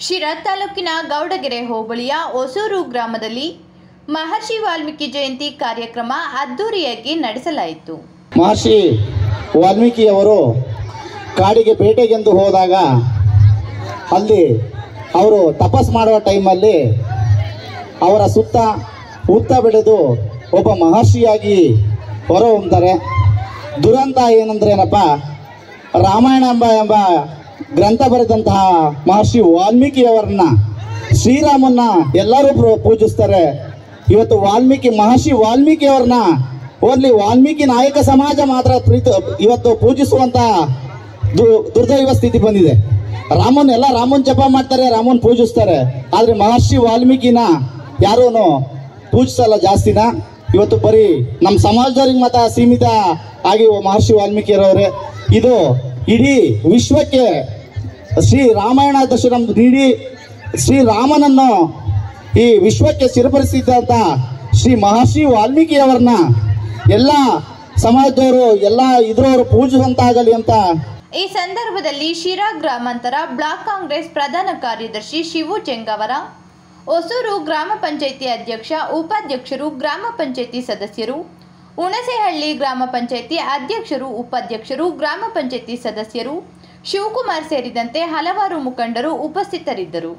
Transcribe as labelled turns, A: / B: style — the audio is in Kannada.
A: ಶಿರಾ ತಾಲೂಕಿನ ಗೌಡಗೆರೆ ಹೋಬಳಿಯ ಹೊಸೂರು ಗ್ರಾಮದಲ್ಲಿ ಮಹರ್ಷಿ ವಾಲ್ಮೀಕಿ ಜಯಂತಿ ಕಾರ್ಯಕ್ರಮ ಅದ್ದೂರಿಯಾಗಿ ನಡೆಸಲಾಯಿತು.
B: ಮಹರ್ಷಿ ವಾಲ್ಮೀಕಿಯವರು ಕಾಡಿಗೆ ಪೇಟೆಗೆಂದು ಹೋದಾಗ ಅಲ್ಲಿ ಅವರು ತಪಸ್ ಮಾಡುವ ಟೈಮಲ್ಲಿ ಅವರ ಸುತ್ತ ಹುತ್ತ ಬೆಳೆದು ಒಬ್ಬ ಮಹರ್ಷಿಯಾಗಿ ಹೊರಹೊಮ್ತಾರೆ ದುರಂತ ಏನಂದ್ರೇನಪ್ಪ ರಾಮಾಯಣ ಎಂಬ ಎಂಬ ಗ್ರಂಥ ಬರೆದಂತಹ ಮಹರ್ಷಿ ವಾಲ್ಮೀಕಿಯವರನ್ನ ಶ್ರೀರಾಮನ್ನ ಎಲ್ಲರೂ ಪೂಜಿಸ್ತಾರೆ. ಇವತ್ತು ವಾಲ್ಮೀಕಿ, ಮಹರ್ಷಿ ವಾಲ್ಮೀಕಿಯವ್ರನ್ನ ಓನ್ಲಿ ವಾಲ್ಮೀಕಿ ನಾಯಕ ಸಮಾಜ ಮಾತ್ರ ಇವತ್ತು ಪೂಜಿಸುವಂತ ದುರ್ದೈವ ಸ್ಥಿತಿ ಬಂದಿದೆ. ರಾಮನ್, ಎಲ್ಲ ರಾಮನ್ ಜಪ ಮಾಡ್ತಾರೆ, ರಾಮನ್ ಪೂಜಿಸ್ತಾರೆ. ಆದ್ರೆ ಮಹರ್ಷಿ ವಾಲ್ಮೀಕಿನ ಯಾರೂನು ಪೂಜಿಸಲ್ಲ ಜಾಸ್ತಿನ. ಇವತ್ತು ಬರೀ ನಮ್ಮ ಸಮಾಜದವ್ರಿಗೆ ಮಾತ್ರ ಸೀಮಿತ ಆಗಿ ಮಹರ್ಷಿ ವಾಲ್ಮೀಕಿಯರವ್ರೆ. ಇದು ಇಡೀ ವಿಶ್ವಕ್ಕೆ ಶ್ರೀ ರಾಮಾಯಣ ದರ್ಶನ ನೀಡಿ ಶ್ರೀರಾಮನನ್ನು ಈ ವಿಶ್ವಕ್ಕೆ ಸ್ಥಿರಪಡಿಸಿದಂಥ ಶ್ರೀ ಮಹರ್ಷಿ ವಾಲ್ಮೀಕಿಯವರನ್ನ ಎಲ್ಲ ಸಮಾಜದವರು, ಎಲ್ಲ ಇದ್ರವರು ಪೂಜಿಸುವಂತಾಗಲಿ ಅಂತ.
A: ಈ ಸಂದರ್ಭದಲ್ಲಿ ಶಿರಾ ಗ್ರಾಮಾಂತರ ಬ್ಲಾಕ್ ಕಾಂಗ್ರೆಸ್ ಪ್ರಧಾನ ಕಾರ್ಯದರ್ಶಿ ಶಿವು ಚೆಂಗವರ, ಹೊಸೂರು ಗ್ರಾಮ ಪಂಚಾಯಿತಿ ಅಧ್ಯಕ್ಷ, ಉಪಾಧ್ಯಕ್ಷರು, ಗ್ರಾಮ ಪಂಚಾಯಿತಿ ಸದಸ್ಯರು ಹುಣಸೆಹಳ್ಳಿ ಗ್ರಾಮ ಪಂಚಾಯಿತಿ ಅಧ್ಯಕ್ಷರು ಉಪಾಧ್ಯಕ್ಷರು ಗ್ರಾಮ ಪಂಚಾಯಿತಿ ಸದಸ್ಯರು ಶಿವಕುಮಾರ್ ಸೇರಿದಂತೆ ಹಲವಾರು ಮುಖಂಡರು ಉಪಸ್ಥಿತರಿದ್ದರು.